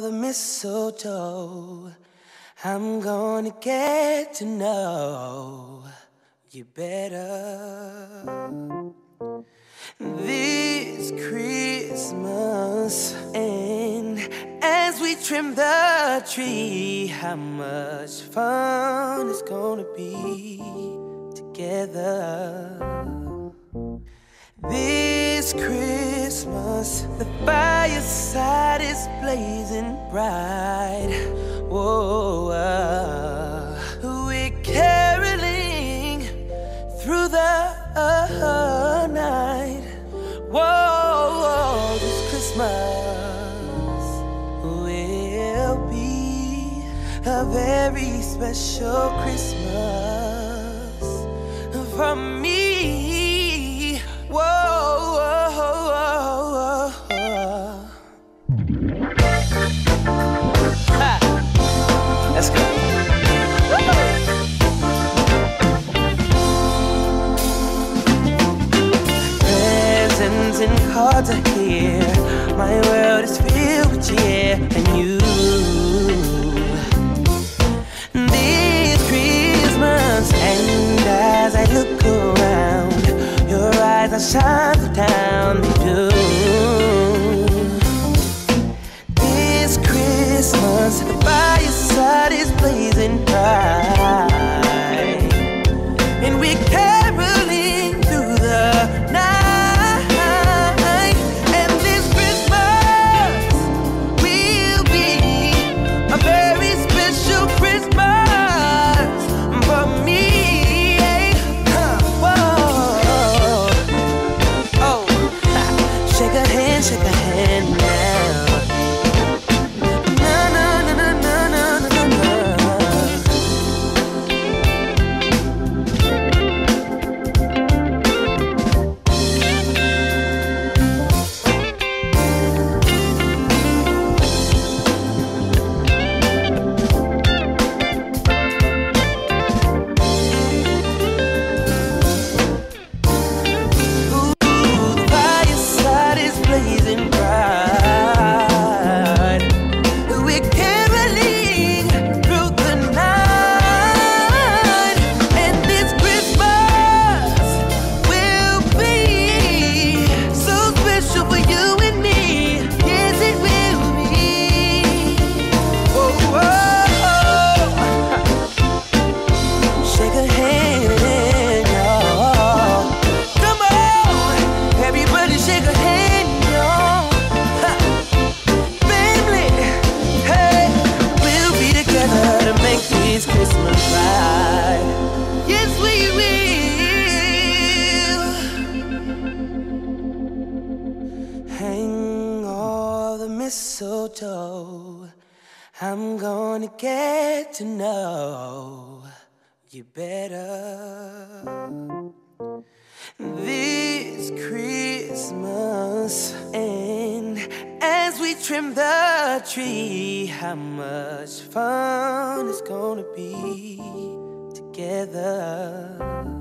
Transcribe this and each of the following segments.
the mistletoe, I'm gonna get to know you better. This Christmas, and as we trim the tree, how much fun it's gonna be together. This Christmas, the fireside is blazing bright. Whoa, uh, we're caroling through the uh, night. Whoa, this Christmas will be a very special Christmas are shine the town I'm gonna get to know you better this Christmas. And as we trim the tree, how much fun it's gonna be together.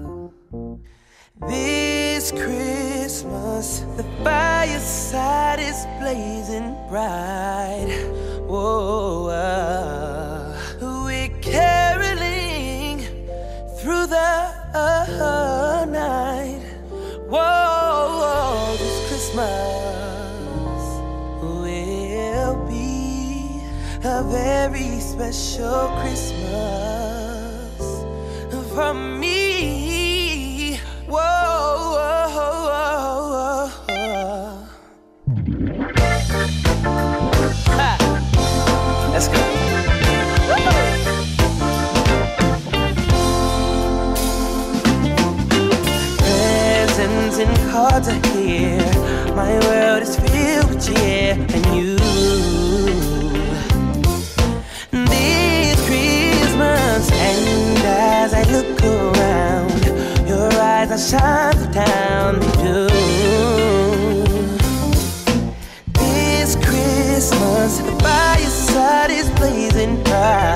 This Christmas, the fireside is blazing bright. Special Christmas for me. Whoa. Let's go. Presents and cards are here. My world is filled with cheer and you. Your eyes are shine the town they do. This Christmas, the fireside is blazing bright,